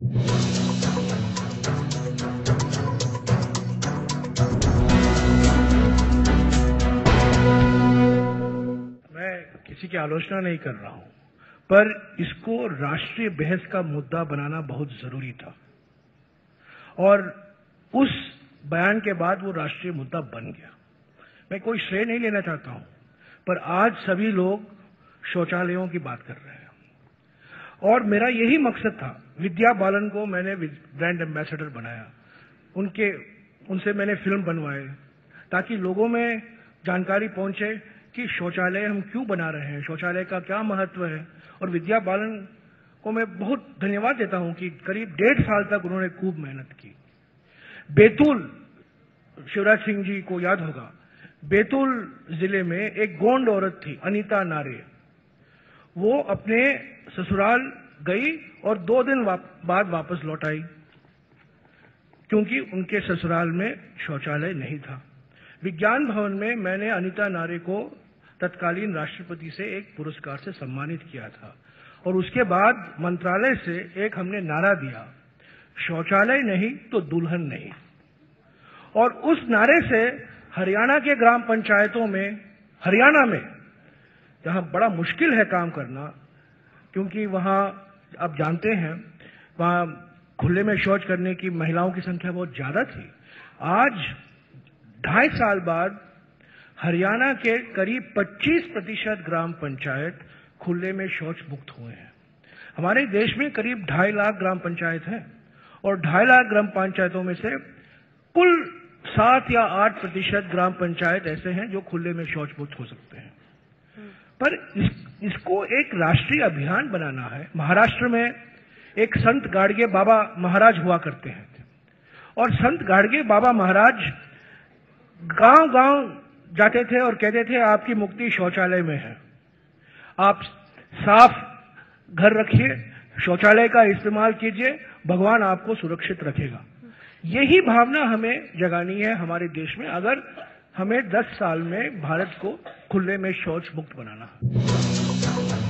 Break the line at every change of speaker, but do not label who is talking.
मैं किसी की आलोचना नहीं कर रहा हूँ, पर इसको राष्ट्रीय बहस का मुद्दा बनाना बहुत ज़रूरी था। और उस बयान के बाद वो राष्ट्रीय मुद्दा बन गया। मैं कोई श्रेय नहीं लेना चाहता हूँ, पर आज सभी लोग शौचालयों की बात कर रहे हैं। और मेरा यही मकसद था। विद्या बालन को मैंने ब्रांड एम्बेसडर बनाया। उनके, उनसे मैंने फ़िल्म बनवाए, ताकि लोगों में जानकारी पहुँचे कि शौचालय हम क्यों बना रहे हैं, शौचालय का क्या महत्व है। और विद्या बालन को मैं बहुत धन्यवाद देता हूँ कि करीब डेढ़ साल तक उन्होंने खूब मेहनत की। बैतूल, शिवराज सिंह जी को याद होगा, बैतूल ज़िले में एक गोंड औरत थी, अनीता नारे। वो अपने ससुराल गई और दो दिन वाप, बाद वापस लौट आई क्योंकि उनके ससुराल में शौचालय नहीं था। विज्ञान भवन में मैंने अनिता नारे को तत्कालीन राष्ट्रपति से एक पुरस्कार से सम्मानित किया था और उसके बाद मंत्रालय से एक हमने नारा दिया शौचालय नहीं तो दुल्हन नहीं। और उस नारे से हरियाणा के ग्राम पंचायतों में हरियाणा में जहाँ बड़ा मुश्किल है काम करना, क्योंकि वहाँ, आप जानते हैं, वहाँ खुले में शौच करने की महिलाओं की संख्या बहुत ज़्यादा थी। आज, ढाई साल बाद, हरियाणा के करीब 25 प्रतिशत ग्राम पंचायत खुले में शौच मुक्त हुए हैं। हमारे देश में करीब ढाई लाख ग्राम पंचायत हैं, और ढाई लाख ग्राम पंचायतों में से कुल सात या आठ प्रतिशत ग्राम पंचायत ऐसे हैं जो खुले में शौच मुक्त हो सकते हैं। पर इस, इसको एक राष्ट्रीय अभियान बनाना है। महाराष्ट्र में एक संत गाड़गे बाबा महाराज हुआ करते हैं। और संत गाड़गे बाबा महाराज गाँव गाँव जाते थे और कहते थे आपकी मुक्ति शौचालय में है। आप साफ़ घर रखिए शौचालय का इस्तेमाल कीजिए भगवान आपको सुरक्षित रखेगा। यही भावना हमें जगानी है हमारे देश में। अगर हमें 10 साल में भारत को खुले में शौच मुक्त बनाना।